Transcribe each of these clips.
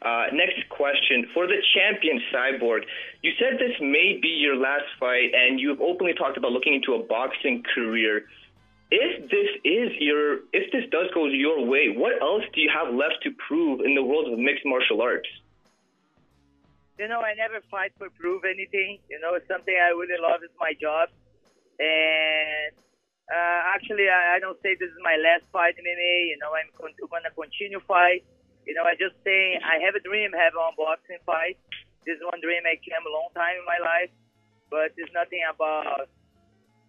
Uh, next question for the champion Cyborg. You said this may be your last fight, and you've openly talked about looking into a boxing career. If this is your, if this does go your way, what else do you have left to prove in the world of mixed martial arts? You know, I never fight for prove anything. You know, it's something I really love. It's my job, and uh, actually, I, I don't say this is my last fight in MMA. You know, I'm con- gonna continue fight. You know, I just say I have a dream, have a boxing fight. This is one dream I came a long time in my life, but it's nothing about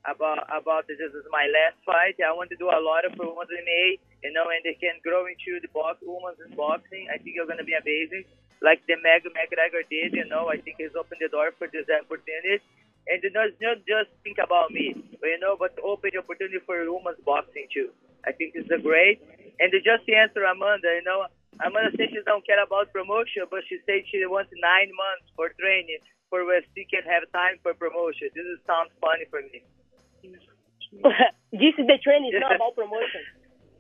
about about this is my last fight. I want to do a lot of for women's MMA. You know, and they can grow into the box women's boxing. I think you're gonna be amazing, like the Meg McGregor did. You know, I think he's opened the door for this opportunity and not, not just think about me, you know, but open the opportunity for women's boxing too. I think it's a great. And just to answer Amanda, you know, Amanda said she don't care about promotion, but she said she wants nine months for training for where she can have time for promotion. This is, sounds funny for me. this is the training, it's not about promotion.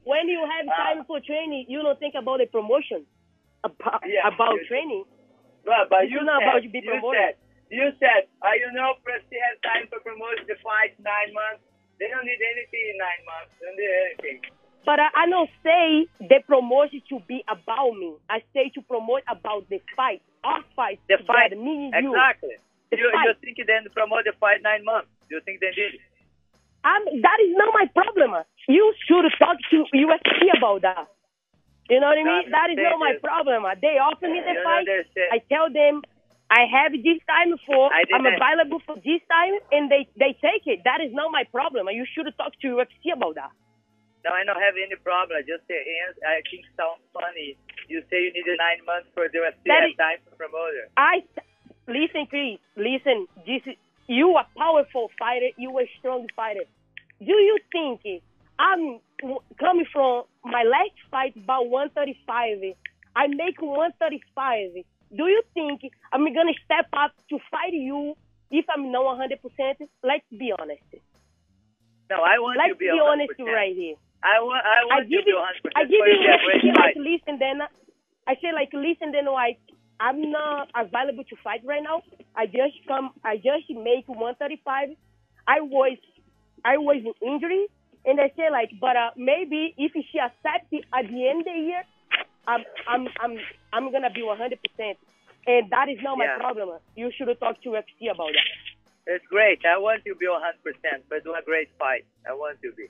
When you have time for training, you don't think about the promotion, about, Yeah, about you- training. But, but you not said, about be promoted. you said, uh, you know, Presty has time for promotion the fight nine months. They don't need anything in nine months. They don't need anything. But I, don't say the promotion to be about me. I say to promote about the fight, our fight, The fight. me and you. Exactly. You, you think they promote the fight nine months? You think they did? I'm, that is not my problem. You should talk to UFC about that. You know what I mean? That is not my problem. They offer me the fight. I tell them I have this time for. I'm available for this time, and they they take it. That is not my problem. You should talk to UFC about that. No, I don't have any problem. I just say, I think uh, it sounds funny. You say you need nine months for the is- time for promoter. I listen, Cris. Listen, this is, you a powerful fighter. You a strong fighter. Do you think I'm coming from my last fight about 135? I make 135. Do you think I'm gonna step up to fight you if I'm not 100 percent? Let's be honest. No, I want Let's to be, be honest 100%. right here. I want, I I want you give to be you, 100% I give you, you to have I say like listen then, I say like listen then like I'm not available to fight right now. I just come, I just make 135. I was, I was in injury, and I say like, but uh, maybe if she accepts it at the end of the year, I'm, I'm, I'm, I'm gonna be 100 percent, and that is not my Yeah. problem. You should talk to UFC about that. It's great. I want you to be 100%, but do a great fight. I want you to be.